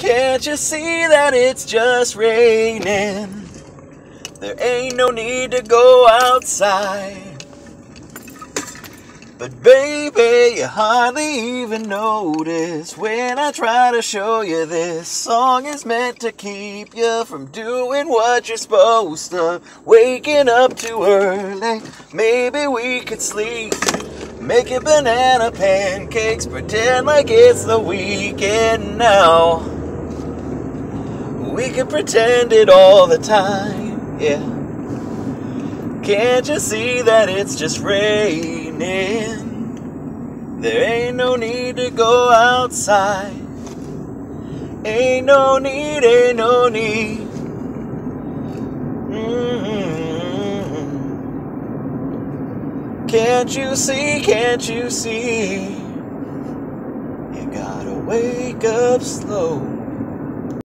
Can't you see that it's just raining? There ain't no need to go outside. But baby, you hardly even notice when I try to show you this song is meant to keep you from doing what you're supposed to. Waking up too early, maybe we could sleep. Making banana pancakes, pretend like it's the weekend now. We can pretend it all the time, yeah. Can't you see that it's just raining? There ain't no need to go outside. Ain't no need, ain't no need. Mm-hmm. Can't you see, can't you see? You gotta wake up slow.